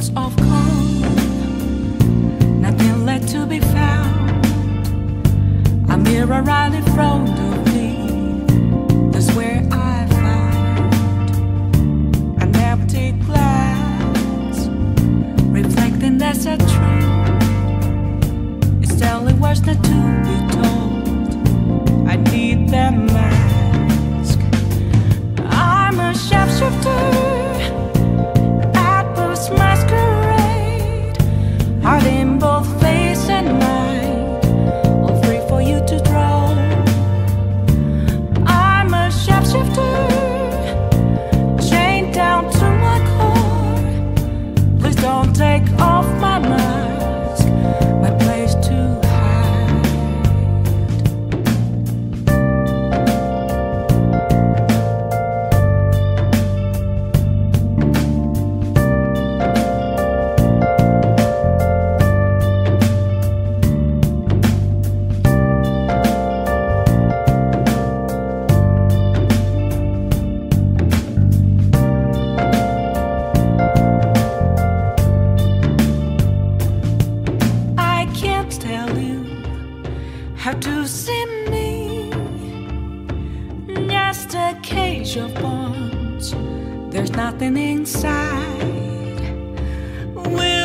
Moments of calm, nothing left to be found. A mirror right in front that's where I found an empty glass, reflecting that's a truth. It's telling words not to be told. I need that mask. How to see me? Just a cage of bones. There's nothing inside. We're